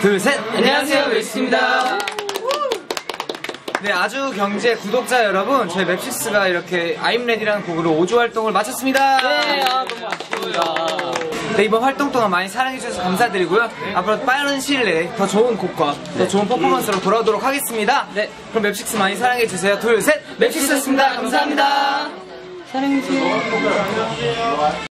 둘, 셋! 안녕하세요, 맵식스입니다. 네, 아주 경제 구독자 여러분, 저희 맵식스가 이렇게 I'm Ready라는 곡으로 5주 활동을 마쳤습니다. 네, 아, 너무 아쉽습니다. 네, 이번 활동 동안 많이 사랑해주셔서 감사드리고요. 네. 앞으로 빠른 시일 내에 더 좋은 곡과 더 네. 좋은 퍼포먼스로 돌아오도록 하겠습니다. 네. 그럼 맵식스 많이 사랑해주세요. 둘, 셋! 맵식스였습니다. 감사합니다. 사랑해주세요.